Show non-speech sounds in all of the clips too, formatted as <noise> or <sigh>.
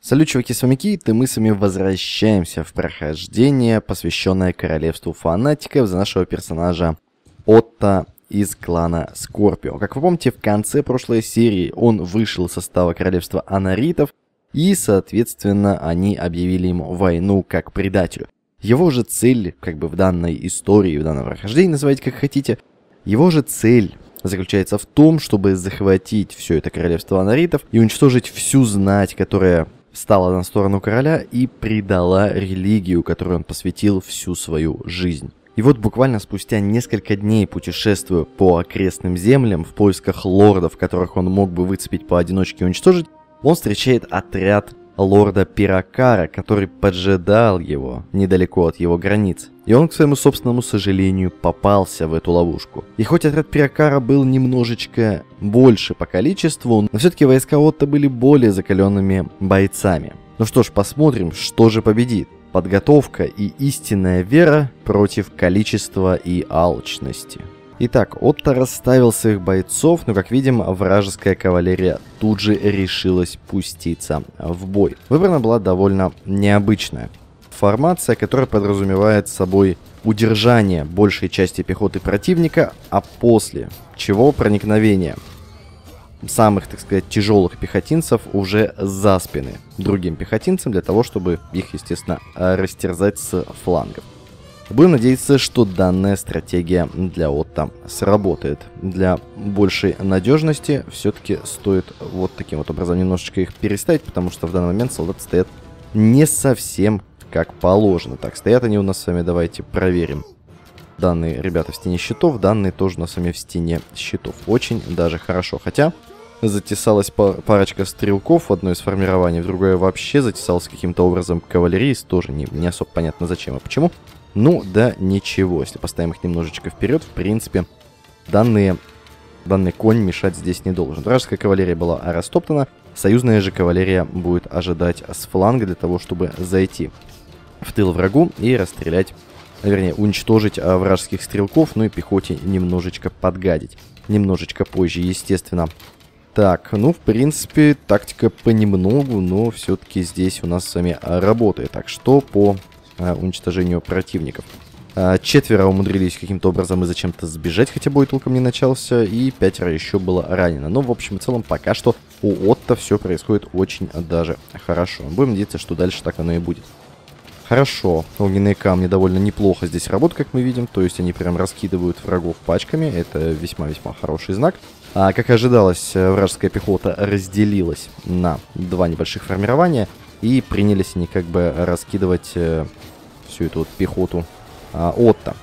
Салют, чуваки, с вами Кит, и мы с вами возвращаемся в прохождение, посвященное королевству фанатиков за нашего персонажа Отто из клана Скорпио. Как вы помните, в конце прошлой серии он вышел из состава королевства анаритов, и, соответственно, они объявили ему войну как предателю. Его же цель, как бы в данной истории, в данном прохождении, называйте как хотите, его же цель заключается в том, чтобы захватить все это королевство анаритов и уничтожить всю знать, которая стала на сторону короля и предала религию, которой он посвятил всю свою жизнь. И вот буквально спустя несколько дней путешествуя по окрестным землям в поисках лордов, которых он мог бы выцепить поодиночке и уничтожить, он встречает отряд лорда Пиракара, который поджидал его недалеко от его границ. И он, к своему собственному сожалению, попался в эту ловушку. И хоть отряд Пиракара был немножечко больше по количеству, но все-таки войска Отто были более закаленными бойцами. Ну что ж, посмотрим, что же победит. Подготовка и истинная вера против количества и алчности. Итак, Отто расставил своих бойцов, но, как видим, вражеская кавалерия тут же решилась пуститься в бой. Выбрана была довольно необычная формация, которая подразумевает собой удержание большей части пехоты противника, а после чего проникновение самых, так сказать, тяжелых пехотинцев уже за спины другим пехотинцам для того, чтобы их, естественно, растерзать с флангов. Будем надеяться, что данная стратегия для Отто сработает. Для большей надежности все-таки стоит вот таким вот образом немножечко их переставить, потому что в данный момент солдаты стоят не совсем как положено. Так, стоят они у нас с вами, давайте проверим. Данные ребята в стене щитов, данные тоже у нас с вами в стене щитов. Очень даже хорошо. Хотя затесалась парочка стрелков в одно из формирований, в другое вообще затесалась каким-то образом кавалерист, тоже не, не особо понятно зачем и почему. Ну, да ничего, если поставим их немножечко вперед, в принципе, данные, данный конь мешать здесь не должен. Вражеская кавалерия была растоптана, союзная же кавалерия будет ожидать с фланга для того, чтобы зайти в тыл врагу и расстрелять, вернее, уничтожить а, вражеских стрелков, ну и пехоте немножечко подгадить. Немножечко позже, естественно. Так, ну, в принципе, тактика понемногу, но все-таки здесь у нас с вами работает. Так, что по э, уничтожению противников. Э, четверо умудрились каким-то образом и зачем-то сбежать, хотя бой толком не начался, и пятеро еще было ранено. Но, в общем и целом, пока что у Отто все происходит очень даже хорошо. Будем надеяться, что дальше так оно и будет. Хорошо, огненные камни довольно неплохо здесь работают, как мы видим, то есть они прям раскидывают врагов пачками, это весьма-весьма хороший знак. А, как ожидалось, вражеская пехота разделилась на два небольших формирования, и принялись они как бы раскидывать э, всю эту вот пехоту а, Отто.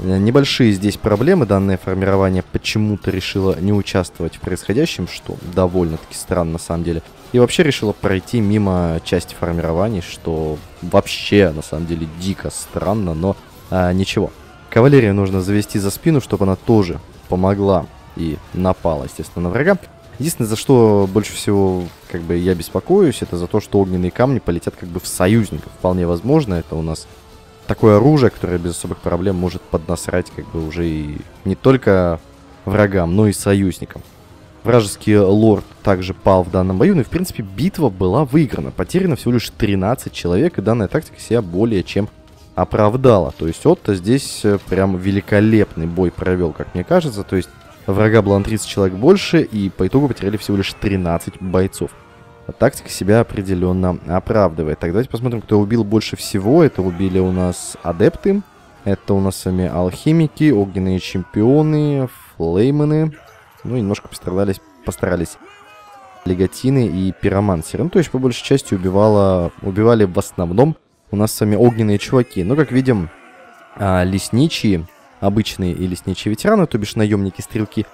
Небольшие здесь проблемы. Данное формирование почему-то решило не участвовать в происходящем, что довольно-таки странно на самом деле. И вообще решило пройти мимо части формирований, что вообще на самом деле дико странно, но а, ничего. Кавалерию нужно завести за спину, чтобы она тоже помогла и напала, естественно, на врага. Единственное, за что больше всего как бы я беспокоюсь, это за то, что огненные камни полетят как бы в союзников. Вполне возможно, это у нас такое оружие, которое без особых проблем может поднасрать как бы уже и не только врагам, но и союзникам. Вражеский лорд также пал в данном бою, ну и в принципе битва была выиграна. Потеряно всего лишь 13 человек, и данная тактика себя более чем оправдала. То есть Отто здесь э, прям великолепный бой провел, как мне кажется. То есть Врага было на 30 человек больше, и по итогу потеряли всего лишь 13 бойцов. Тактика себя определенно оправдывает. Так, давайте посмотрим, кто убил больше всего. Это убили у нас адепты. Это у нас сами алхимики, огненные чемпионы, флеймены. Ну, немножко постарались, постарались легатины и пиромансеры. Ну, то есть, по большей части, убивала, убивали в основном у нас сами огненные чуваки. Но, как видим, а, лесничие обычные и лесничие ветераны, то бишь наемники-стрелки,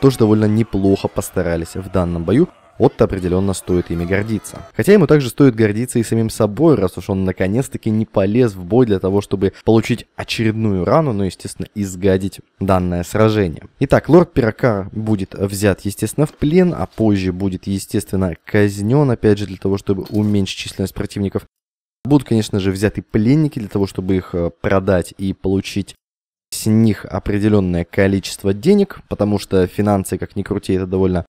тоже довольно неплохо постарались в данном бою. Отто определенно стоит ими гордиться. Хотя ему также стоит гордиться и самим собой, раз уж он наконец-таки не полез в бой для того, чтобы получить очередную рану, но, естественно, изгадить данное сражение. Итак, лорд Пиракар будет взят, естественно, в плен, а позже будет, естественно, казнен, опять же, для того, чтобы уменьшить численность противников. Будут, конечно же, взяты пленники для того, чтобы их э, продать и получить с них определенное количество денег, потому что финансы, как ни крути, это довольно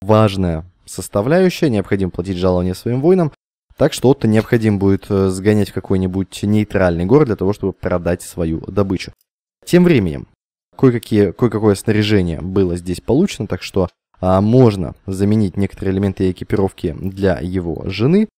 важная составляющая, необходимо платить жалования своим воинам. Так что Отто необходим будет э, сгонять в какой-нибудь нейтральный город для того, чтобы продать свою добычу. Тем временем, кое-какие, кое-какое снаряжение было здесь получено, так что а, можно заменить некоторые элементы экипировки для его жены,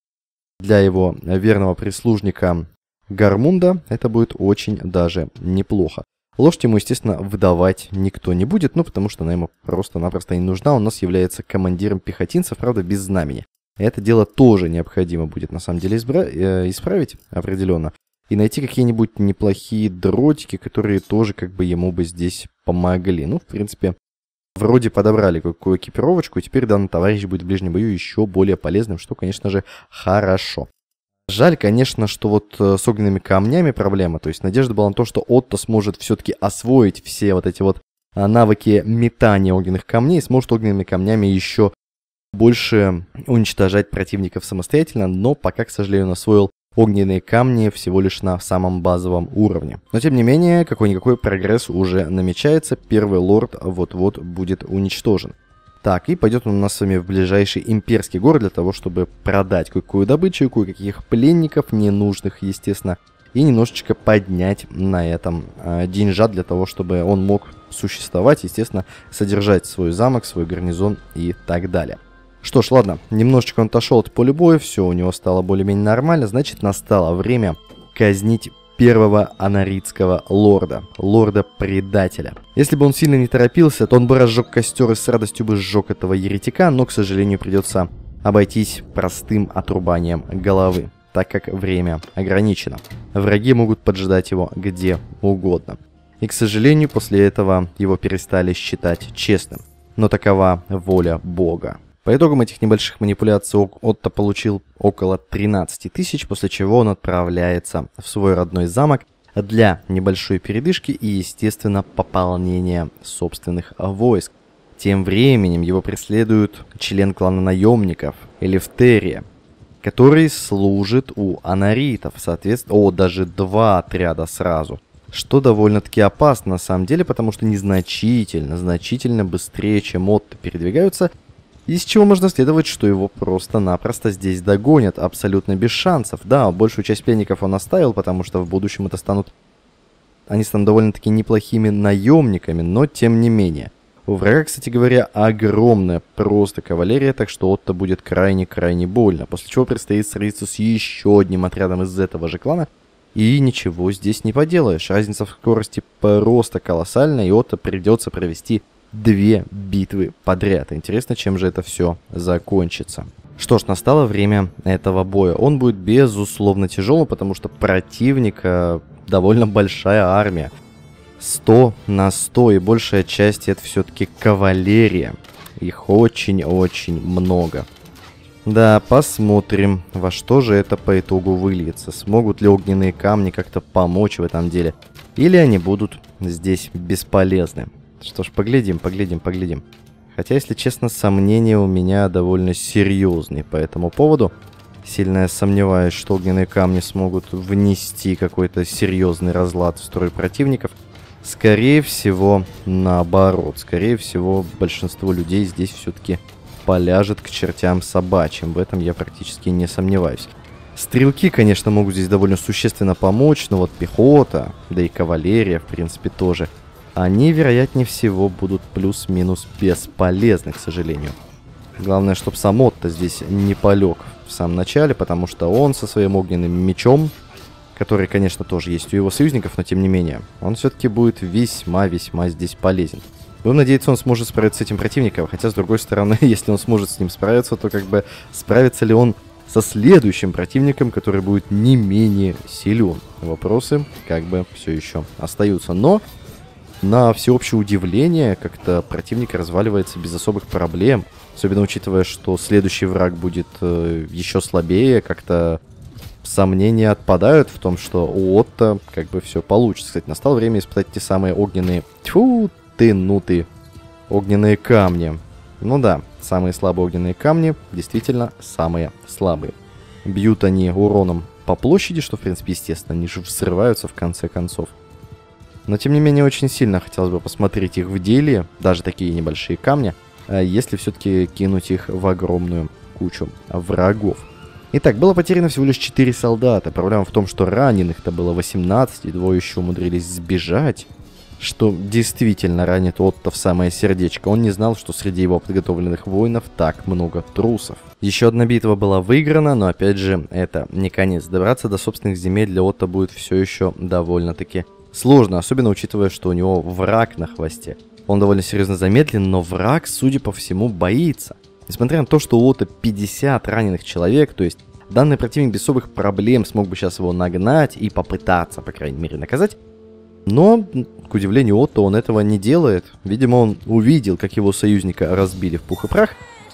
для его верного прислужника Гармунда. Это будет очень даже неплохо. Лошадь ему, естественно, выдавать никто не будет, ну, потому что она ему просто-напросто не нужна. Он у нас является командиром пехотинцев, правда, без знамени. Это дело тоже необходимо будет, на самом деле, избра... э, исправить определенно. И найти какие-нибудь неплохие дротики, которые тоже как бы ему бы здесь помогли. Ну, в принципе, вроде подобрали какую экипировочку, и теперь данный товарищ будет в ближнем бою еще более полезным, что, конечно же, хорошо. Жаль, конечно, что вот э, с огненными камнями проблема. То есть надежда была на то, что Отто сможет все-таки освоить все вот эти вот а, навыки метания огненных камней, и сможет огненными камнями еще больше уничтожать противников самостоятельно, но пока, к сожалению, он освоил огненные камни всего лишь на самом базовом уровне. Но тем не менее, какой-никакой прогресс уже намечается, первый лорд вот-вот будет уничтожен. Так, и пойдет он у нас с вами в ближайший имперский город для того, чтобы продать кое-какую добычу, кое-каких пленников, ненужных, естественно, и немножечко поднять на этом э, деньжат для того, чтобы он мог существовать, естественно, содержать свой замок, свой гарнизон и так далее. Что ж, ладно, немножечко он отошел от поля боя, все у него стало более-менее нормально, значит настало время казнить первого анаритского лорда, лорда-предателя. Если бы он сильно не торопился, то он бы разжег костер и с радостью бы сжег этого еретика, но, к сожалению, придется обойтись простым отрубанием головы, так как время ограничено. Враги могут поджидать его где угодно. И, к сожалению, после этого его перестали считать честным. Но такова воля Бога. По итогам этих небольших манипуляций Отто получил около 13 тысяч, после чего он отправляется в свой родной замок для небольшой передышки и, естественно, пополнения собственных войск. Тем временем его преследует член клана наемников Элифтерия, который служит у анаритов, соответственно, о, даже два отряда сразу. Что довольно-таки опасно на самом деле, потому что незначительно, значительно быстрее, чем Отто передвигаются, из чего можно следовать, что его просто-напросто здесь догонят, абсолютно без шансов. Да, большую часть пленников он оставил, потому что в будущем это станут... Они станут довольно-таки неплохими наемниками, но тем не менее. У врага, кстати говоря, огромная просто кавалерия, так что Отто будет крайне-крайне больно. После чего предстоит сразиться с еще одним отрядом из этого же клана. И ничего здесь не поделаешь. Разница в скорости просто колоссальная, и Отто придется провести две битвы подряд. Интересно, чем же это все закончится. Что ж, настало время этого боя. Он будет безусловно тяжелым, потому что противника довольно большая армия. 100 на 100, и большая часть это все-таки кавалерия. Их очень-очень много. Да, посмотрим, во что же это по итогу выльется. Смогут ли огненные камни как-то помочь в этом деле? Или они будут здесь бесполезны? Что ж, поглядим, поглядим, поглядим. Хотя, если честно, сомнения у меня довольно серьезные по этому поводу. Сильно я сомневаюсь, что огненные камни смогут внести какой-то серьезный разлад в строй противников. Скорее всего, наоборот. Скорее всего, большинство людей здесь все-таки поляжет к чертям собачьим. В этом я практически не сомневаюсь. Стрелки, конечно, могут здесь довольно существенно помочь, но вот пехота, да и кавалерия, в принципе, тоже – они, вероятнее всего, будут плюс-минус бесполезны, к сожалению. Главное, чтобы сам Отто здесь не полег в самом начале, потому что он со своим огненным мечом, который, конечно, тоже есть у его союзников, но тем не менее, он все-таки будет весьма-весьма здесь полезен. Будем надеяться, он сможет справиться с этим противником, хотя, с другой стороны, <laughs> если он сможет с ним справиться, то как бы справится ли он со следующим противником, который будет не менее силен. Вопросы как бы все еще остаются. Но на всеобщее удивление, как-то противник разваливается без особых проблем. Особенно учитывая, что следующий враг будет э, еще слабее, как-то сомнения отпадают в том, что у Отто как бы все получится. Кстати, настало время испытать те самые огненные... Тьфу, ты, ну. Огненные камни. Ну да, самые слабые огненные камни действительно самые слабые. Бьют они уроном по площади, что, в принципе, естественно, они же взрываются в конце концов. Но тем не менее очень сильно хотелось бы посмотреть их в деле, даже такие небольшие камни, а если все-таки кинуть их в огромную кучу врагов. Итак, было потеряно всего лишь 4 солдата. Проблема в том, что раненых-то было 18, и двое еще умудрились сбежать. Что действительно ранит Отто в самое сердечко. Он не знал, что среди его подготовленных воинов так много трусов. Еще одна битва была выиграна, но опять же, это не конец. Добраться до собственных земель для Отто будет все еще довольно-таки сложно, особенно учитывая, что у него враг на хвосте. Он довольно серьезно замедлен, но враг, судя по всему, боится. Несмотря на то, что у Ота 50 раненых человек, то есть данный противник без особых проблем смог бы сейчас его нагнать и попытаться, по крайней мере, наказать. Но, к удивлению Отто, он этого не делает. Видимо, он увидел, как его союзника разбили в пух и прах,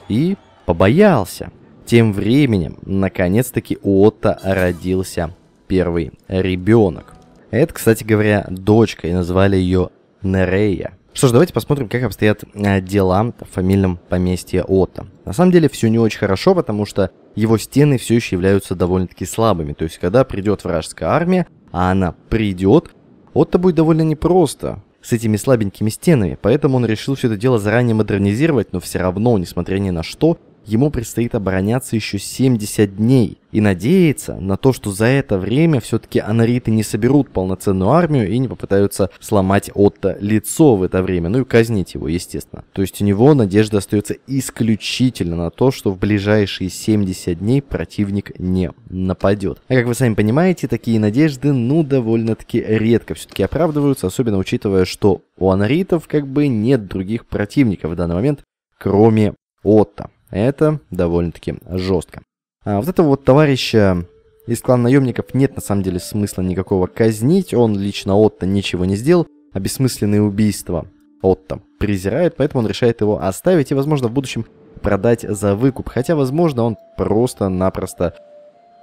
и побоялся. Тем временем, наконец-таки, у Отто родился первый ребенок. Это, кстати говоря, дочка, и назвали ее Нерея. Что ж, давайте посмотрим, как обстоят э, дела в фамильном поместье Отто. На самом деле все не очень хорошо, потому что его стены все еще являются довольно-таки слабыми. То есть, когда придет вражеская армия, а она придет, Отто будет довольно непросто с этими слабенькими стенами, поэтому он решил все это дело заранее модернизировать, но все равно, несмотря ни на что, ему предстоит обороняться еще 70 дней и надеяться на то, что за это время все-таки анариты не соберут полноценную армию и не попытаются сломать Отто лицо в это время, ну и казнить его, естественно. То есть у него надежда остается исключительно на то, что в ближайшие 70 дней противник не нападет. А как вы сами понимаете, такие надежды, ну, довольно-таки редко все-таки оправдываются, особенно учитывая, что у анаритов как бы нет других противников в данный момент, кроме Отто. Это довольно-таки жестко. А вот этого вот товарища из клана наемников нет на самом деле смысла никакого казнить. Он лично Отто ничего не сделал, а бессмысленные убийства Отто презирает, поэтому он решает его оставить и, возможно, в будущем продать за выкуп. Хотя, возможно, он просто-напросто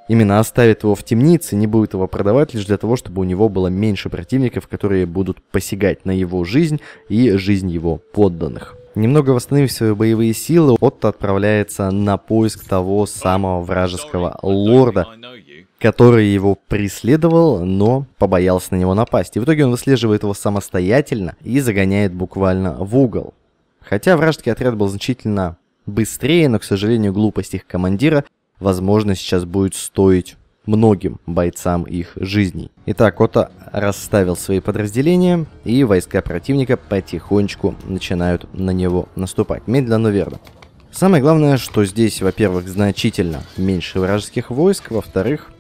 именно оставит его в темнице, не будет его продавать лишь для того, чтобы у него было меньше противников, которые будут посягать на его жизнь и жизнь его подданных. Немного восстановив свои боевые силы, Отто отправляется на поиск того самого вражеского лорда, который его преследовал, но побоялся на него напасть. И в итоге он выслеживает его самостоятельно и загоняет буквально в угол. Хотя вражеский отряд был значительно быстрее, но, к сожалению, глупость их командира, возможно, сейчас будет стоить многим бойцам их жизней. Итак, Ота расставил свои подразделения, и войска противника потихонечку начинают на него наступать. Медленно, но верно. Самое главное, что здесь, во-первых, значительно меньше вражеских войск, во-вторых,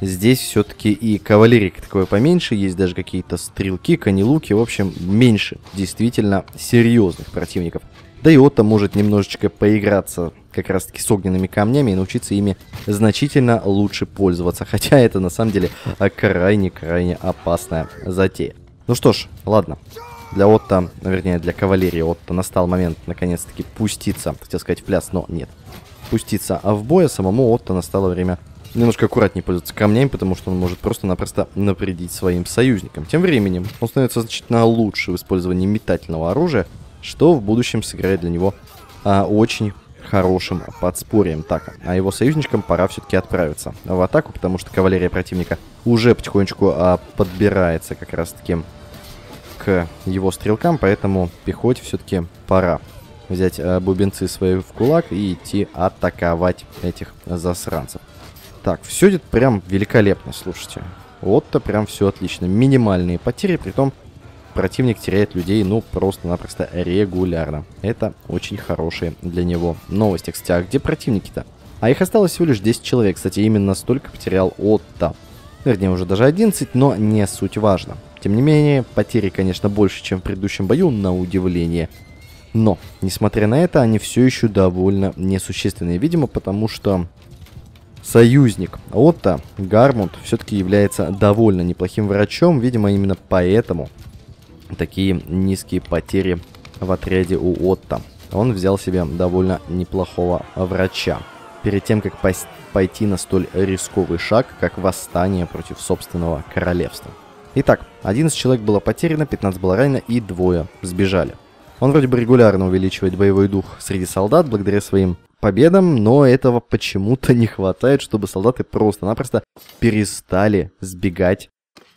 здесь все-таки и кавалерии такое поменьше, есть даже какие-то стрелки, конелуки, в общем, меньше действительно серьезных противников. Да и Отто может немножечко поиграться как раз таки с огненными камнями и научиться ими значительно лучше пользоваться. <laughs> Хотя это на самом деле крайне-крайне опасная затея. Ну что ж, ладно. Для Отто, вернее для кавалерии Отто настал момент наконец-таки пуститься, хотел сказать в пляс, но нет. Пуститься а в бой, а самому Отто настало время немножко аккуратнее пользоваться камнями, потому что он может просто-напросто навредить своим союзникам. Тем временем он становится значительно лучше в использовании метательного оружия, что в будущем сыграет для него а, очень хорошим подспорьем. Так, а его союзничкам пора все-таки отправиться в атаку, потому что кавалерия противника уже потихонечку а, подбирается как раз-таки к его стрелкам, поэтому пехоте все-таки пора взять а, бубенцы свои в кулак и идти атаковать этих засранцев. Так, все идет прям великолепно, слушайте. Вот-то прям все отлично. Минимальные потери, при том противник теряет людей, ну, просто-напросто регулярно. Это очень хорошие для него новости. Кстати, а где противники-то? А их осталось всего лишь 10 человек. Кстати, именно столько потерял Отто. Вернее, уже даже 11, но не суть важно. Тем не менее, потери, конечно, больше, чем в предыдущем бою, на удивление. Но, несмотря на это, они все еще довольно несущественные, видимо, потому что союзник Отто, Гармунд, все-таки является довольно неплохим врачом, видимо, именно поэтому такие низкие потери в отряде у Отто. Он взял себе довольно неплохого врача. Перед тем, как пойти на столь рисковый шаг, как восстание против собственного королевства. Итак, 11 человек было потеряно, 15 было ранено и двое сбежали. Он вроде бы регулярно увеличивает боевой дух среди солдат благодаря своим победам, но этого почему-то не хватает, чтобы солдаты просто-напросто перестали сбегать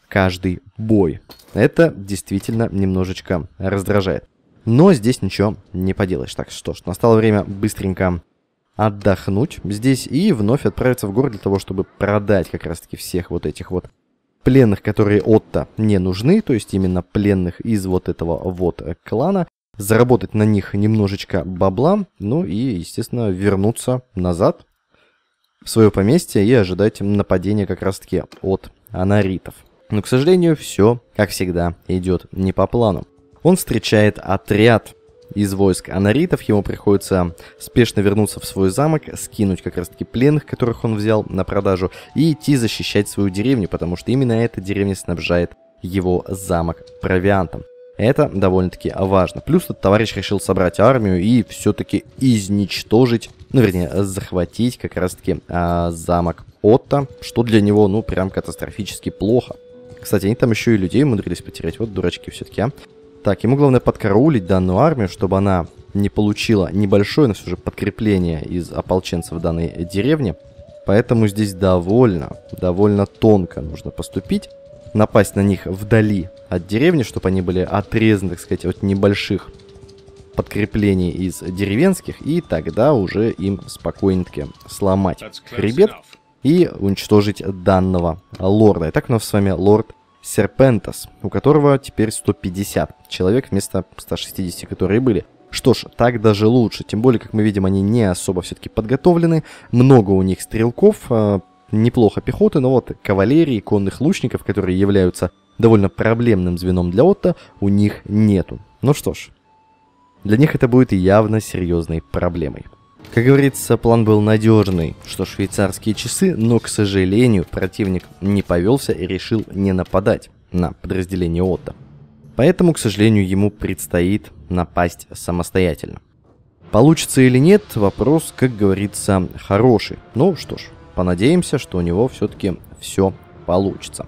каждый бой. Это действительно немножечко раздражает. Но здесь ничего не поделаешь. Так что ж, настало время быстренько отдохнуть здесь и вновь отправиться в город для того, чтобы продать как раз-таки всех вот этих вот пленных, которые Отто не нужны, то есть именно пленных из вот этого вот клана, заработать на них немножечко бабла, ну и, естественно, вернуться назад в свое поместье и ожидать нападения как раз-таки от анаритов. Но, к сожалению, все, как всегда, идет не по плану. Он встречает отряд из войск анаритов, ему приходится спешно вернуться в свой замок, скинуть как раз таки пленных, которых он взял на продажу, и идти защищать свою деревню, потому что именно эта деревня снабжает его замок провиантом. Это довольно-таки важно. Плюс этот товарищ решил собрать армию и все-таки изничтожить, ну вернее, захватить как раз-таки а, замок Отто, что для него, ну, прям катастрофически плохо. Кстати, они там еще и людей умудрились потерять, вот дурачки все-таки, а. Так, ему главное подкараулить данную армию, чтобы она не получила небольшое, но все же подкрепление из ополченцев данной деревни. Поэтому здесь довольно, довольно тонко нужно поступить. Напасть на них вдали от деревни, чтобы они были отрезаны, так сказать, от небольших подкреплений из деревенских. И тогда уже им спокойненько сломать хребет и уничтожить данного лорда. Итак, у нас с вами лорд Серпентас, у которого теперь 150 человек вместо 160, которые были. Что ж, так даже лучше, тем более, как мы видим, они не особо все-таки подготовлены, много у них стрелков, э, неплохо пехоты, но вот кавалерии, конных лучников, которые являются довольно проблемным звеном для Отто, у них нету. Ну что ж, для них это будет явно серьезной проблемой. Как говорится, план был надежный, что швейцарские часы, но, к сожалению, противник не повелся и решил не нападать на подразделение Отто. Поэтому, к сожалению, ему предстоит напасть самостоятельно. Получится или нет, вопрос, как говорится, хороший. Ну что ж, понадеемся, что у него все-таки все получится.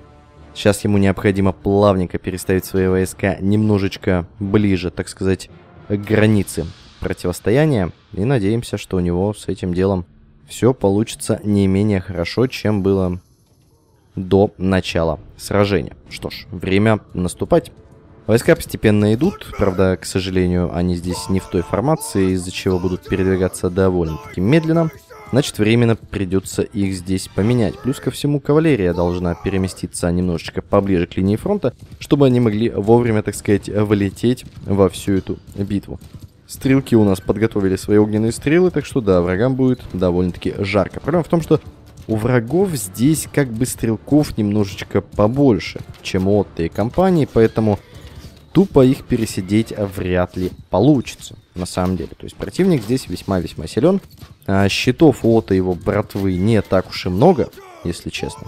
Сейчас ему необходимо плавненько переставить свои войска немножечко ближе, так сказать, к границе противостояния. И надеемся, что у него с этим делом все получится не менее хорошо, чем было до начала сражения. Что ж, время наступать. Войска постепенно идут, правда, к сожалению, они здесь не в той формации, из-за чего будут передвигаться довольно-таки медленно. Значит, временно придется их здесь поменять. Плюс ко всему, кавалерия должна переместиться немножечко поближе к линии фронта, чтобы они могли вовремя, так сказать, вылететь во всю эту битву. Стрелки у нас подготовили свои огненные стрелы, так что да, врагам будет довольно-таки жарко. Проблема в том, что у врагов здесь как бы стрелков немножечко побольше, чем у этой компании, поэтому тупо их пересидеть вряд ли получится, на самом деле. То есть противник здесь весьма-весьма силен. А щитов у Ота его братвы не так уж и много, если честно.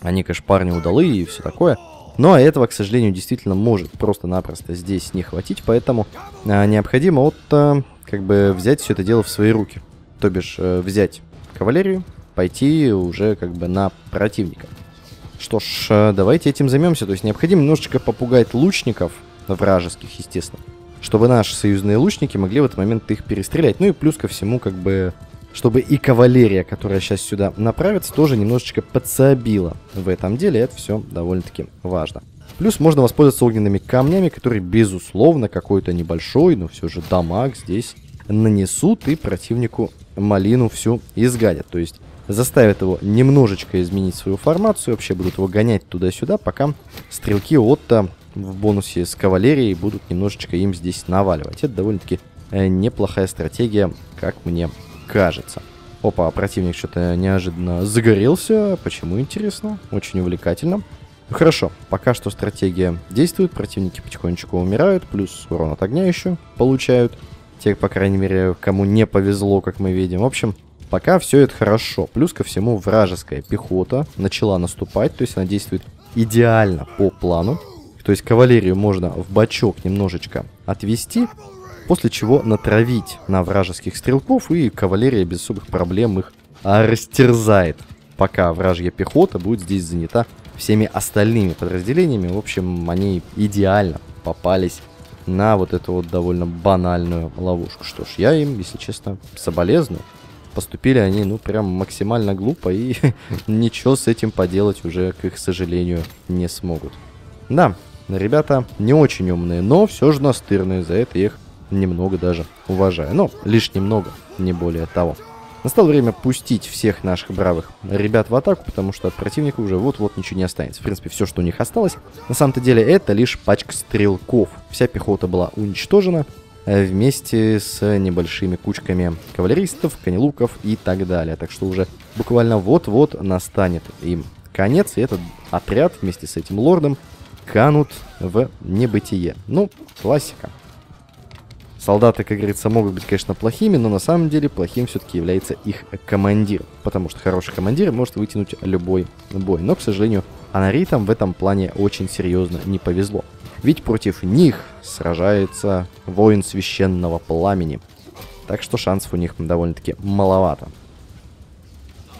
Они, конечно, парни удалые и все такое. Но а этого, к сожалению, действительно может просто-напросто здесь не хватить, поэтому а, необходимо вот а, как бы взять все это дело в свои руки. То бишь а, взять кавалерию, пойти уже как бы на противника. Что ж, а, давайте этим займемся. То есть необходимо немножечко попугать лучников, вражеских, естественно, чтобы наши союзные лучники могли в этот момент их перестрелять. Ну и плюс ко всему, как бы чтобы и кавалерия, которая сейчас сюда направится, тоже немножечко подсобила в этом деле. Это все довольно-таки важно. Плюс можно воспользоваться огненными камнями, которые, безусловно, какой-то небольшой, но все же дамаг здесь нанесут и противнику малину всю изгадят. То есть заставят его немножечко изменить свою формацию, вообще будут его гонять туда-сюда, пока стрелки Отто в бонусе с кавалерией будут немножечко им здесь наваливать. Это довольно-таки э, неплохая стратегия, как мне кажется. Опа, противник что-то неожиданно загорелся. Почему, интересно? Очень увлекательно. Ну, хорошо, пока что стратегия действует, противники потихонечку умирают, плюс урон от огня еще получают. Те, по крайней мере, кому не повезло, как мы видим. В общем, пока все это хорошо. Плюс ко всему вражеская пехота начала наступать, то есть она действует идеально по плану. То есть кавалерию можно в бачок немножечко отвести, после чего натравить на вражеских стрелков, и кавалерия без особых проблем их растерзает, пока вражья пехота будет здесь занята всеми остальными подразделениями. В общем, они идеально попались на вот эту вот довольно банальную ловушку. Что ж, я им, если честно, соболезную. Поступили они, ну, прям максимально глупо, и <laughs> ничего с этим поделать уже, к их сожалению, не смогут. Да, ребята не очень умные, но все же настырные, за это их немного даже уважаю. Но лишь немного, не более того. Настало время пустить всех наших бравых ребят в атаку, потому что от противника уже вот-вот ничего не останется. В принципе, все, что у них осталось, на самом-то деле, это лишь пачка стрелков. Вся пехота была уничтожена э, вместе с небольшими кучками кавалеристов, конелуков и так далее. Так что уже буквально вот-вот настанет им конец, и этот отряд вместе с этим лордом канут в небытие. Ну, классика. Солдаты, как говорится, могут быть, конечно, плохими, но на самом деле плохим все-таки является их командир. Потому что хороший командир может вытянуть любой бой. Но, к сожалению, анаритам в этом плане очень серьезно не повезло. Ведь против них сражается воин священного пламени. Так что шансов у них довольно-таки маловато.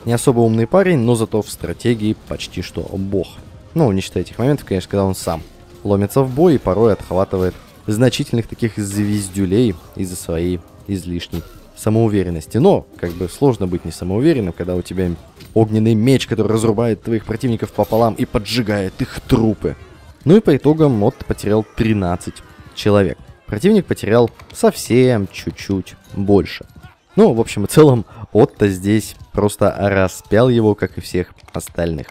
Не особо умный парень, но зато в стратегии почти что бог. Ну, не считая этих моментов, конечно, когда он сам ломится в бой и порой отхватывает значительных таких звездюлей из-за своей излишней самоуверенности. Но, как бы, сложно быть не самоуверенным, когда у тебя огненный меч, который разрубает твоих противников пополам и поджигает их трупы. Ну и по итогам мод потерял 13 человек. Противник потерял совсем чуть-чуть больше. Ну, в общем и целом, Отто здесь просто распял его, как и всех остальных.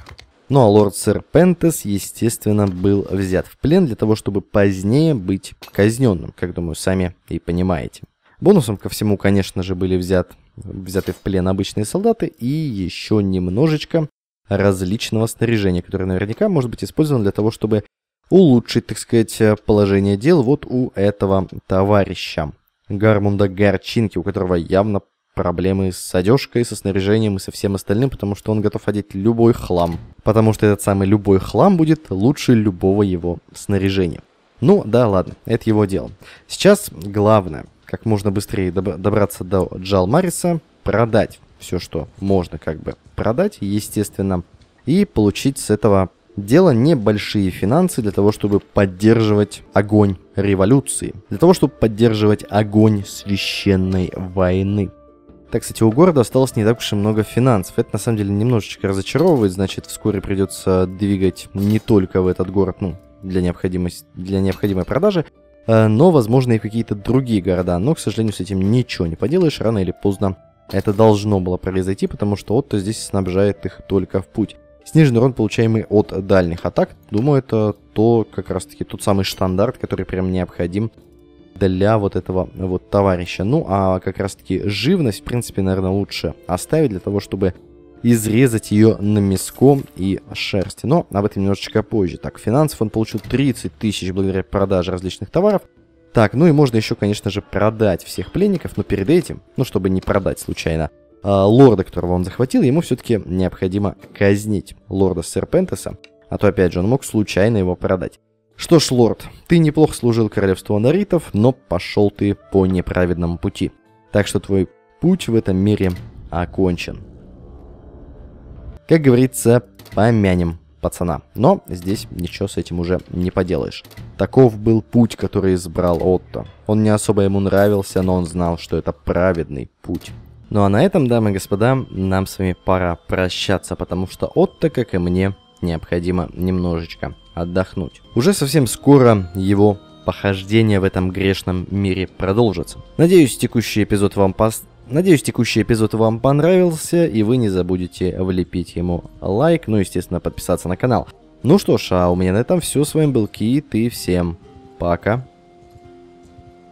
Ну а лорд Серпентес, естественно, был взят в плен для того, чтобы позднее быть казненным, как думаю, сами и понимаете. Бонусом ко всему, конечно же, были взят, взяты в плен обычные солдаты и еще немножечко различного снаряжения, которое наверняка может быть использовано для того, чтобы улучшить, так сказать, положение дел вот у этого товарища. Гармунда Горчинки, у которого явно проблемы с одежкой, со снаряжением и со всем остальным, потому что он готов одеть любой хлам. Потому что этот самый любой хлам будет лучше любого его снаряжения. Ну, да, ладно, это его дело. Сейчас главное, как можно быстрее доб добраться до Джал Мариса, продать все, что можно как бы продать, естественно, и получить с этого дела небольшие финансы для того, чтобы поддерживать огонь революции, для того, чтобы поддерживать огонь священной войны. Так, кстати, у города осталось не так уж и много финансов. Это на самом деле немножечко разочаровывает, значит, вскоре придется двигать не только в этот город, ну, для, необходимости, для необходимой продажи, э, но, возможно, и какие-то другие города. Но, к сожалению, с этим ничего не поделаешь, рано или поздно это должно было произойти, потому что Отто здесь снабжает их только в путь. Сниженный урон, получаемый от дальних атак, думаю, это то, как раз-таки тот самый штандарт, который прям необходим для вот этого вот товарища. Ну, а как раз-таки живность, в принципе, наверное, лучше оставить для того, чтобы изрезать ее на мяско и шерсти. Но об этом немножечко позже. Так, финансов он получил 30 тысяч благодаря продаже различных товаров. Так, ну и можно еще, конечно же, продать всех пленников, но перед этим, ну, чтобы не продать случайно, э, лорда, которого он захватил, ему все-таки необходимо казнить лорда Серпентеса, а то, опять же, он мог случайно его продать. Что ж, лорд, ты неплохо служил королевству анаритов, но пошел ты по неправедному пути. Так что твой путь в этом мире окончен. Как говорится, помянем пацана. Но здесь ничего с этим уже не поделаешь. Таков был путь, который избрал Отто. Он не особо ему нравился, но он знал, что это праведный путь. Ну а на этом, дамы и господа, нам с вами пора прощаться, потому что Отто, как и мне, необходимо немножечко отдохнуть. Уже совсем скоро его похождение в этом грешном мире продолжится. Надеюсь, текущий эпизод вам пос... Надеюсь, текущий эпизод вам понравился, и вы не забудете влепить ему лайк, ну, естественно, подписаться на канал. Ну что ж, а у меня на этом все. С вами был Кит, и всем пока.